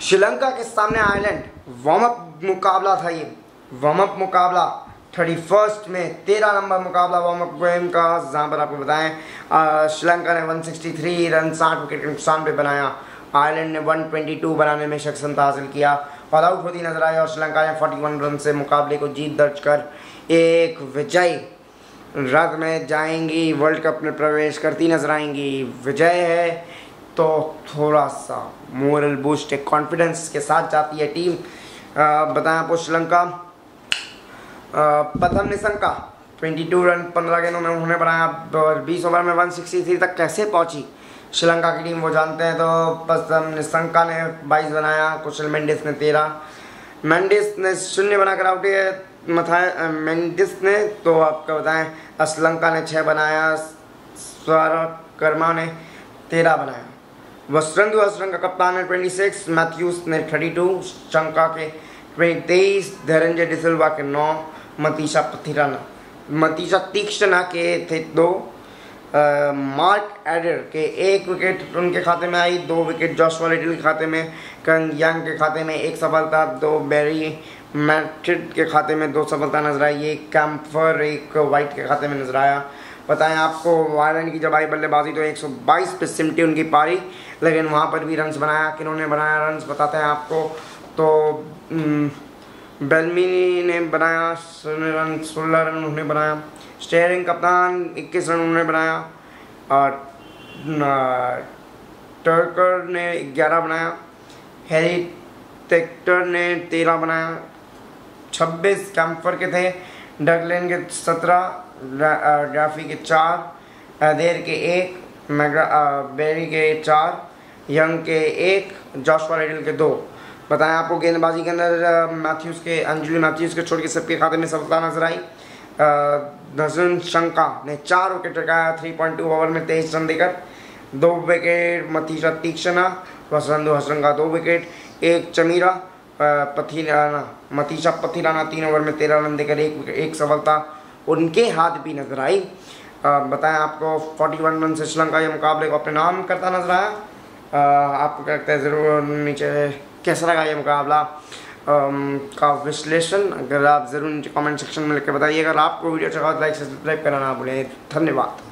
श्रीलंका के सामने Ireland warm up मुकाबला था ये। वार्म अप मुकाबला थर्टी फ़र्स्ट में तेरह नंबर मुकाबला वार्म अप गेम का, जहाँ पर आपको बताएँ श्रीलंका ने 163 रन, साठ विकेट के नुकसान पे बनाया। आयरलैंड ने 122 बनाने में शख्सन हासिल किया। ऑल आउट होती नज़र आई और श्रीलंका ने 41 रन से मुकाबले को जीत दर्ज कर एक विजय रथ में जाएँगी। वर्ल्ड कप में प्रवेश करती नज़र आएँगी। विजय है तो थोड़ा सा मोरल बूस्ट एक कॉन्फिडेंस के साथ जाती है टीम बताएँ आपको श्रीलंका प्रथम निशंका 22 रन 15 गेंदों में उन्होंने बनाया और 20 ओवर में 163 तक कैसे पहुँची श्रीलंका की टीम वो जानते हैं तो प्रथम निशंका ने 22 बनाया कुशल मेंडिस ने 13 मेंडिस ने शून्य बनाकर आउट मथा मेंडिस ने तो आपका बताएँ श्रीलंका ने छः बनाया स्वर कर्मा ने तेरह बनाया वसरंदु असरंग का कप्तान है ट्वेंटी सिक्स मैथ्यूस ने थर्टी टू शंका के तेईस धरंजय डिसल्वा के नौ, मतीशा पथिराना। मतीशा तीक्ष्णा के थे दो मार्क एडर के एक विकेट उनके खाते में आई, दो विकेट जॉशवा लिटिल के खाते में कंग यांग के खाते में एक सफलता, दो बेरी मैट्रिड के खाते में दो सफलता नज़र आई एक कैम्फर एक वाइट के खाते में नज़र आया। बताएँ आपको आयरलैंड की जब आई बल्लेबाजी तो 122 पे सिमटी उनकी पारी, लेकिन वहाँ पर भी रन्स बनाया, किन्होंने बनाया रन्स बताते हैं आपको। तो बेलमिनी ने बनाया रन, सोलह रन उन्होंने बनाया। स्टेयरिंग कप्तान 21 रन उन्होंने बनाया। और टर्कर ने 11 बनाया। हैरी टेक्टर ने 13 बनाया। 26 कैम्पर के थे। डगलेन के 17 ग्राफी के चार अदेर के एक बेरी के चार, यंग के एक जॉशवा रेडल के दो। बताएँ आपको गेंदबाजी के अंदर मैथ्यूज़ के, अंजलि मैथ्यूज़ के छोड़ के सबके खाते में सफलता नज़र आई। नजन शंका ने चार विकेट लगाया थ्री पॉइंट टू ओवर में तेईस रन देकर। दो विकेट, मतीशा तीक्षणा वसंदु हसरंगा दो विकेट, एक चमीरा पथीराना मतीशा पथीराना तीन ओवर में तेरह रन देकर एक एक सफलता। उनके हाथ भी नज़र आई। बताएँ आपको 41 रन से श्रीलंका ये मुकाबले को अपने नाम करता नज़र आया। आपको क्या लगता है, ज़रूर नीचे कैसा लगा ये मुकाबला? का विश्लेषण, अगर आप ज़रूर नीचे कमेंट सेक्शन में लिख के बताइए अगर आपको वीडियो अच्छा लाइक सब्सक्राइब करना ना भूलें। धन्यवाद।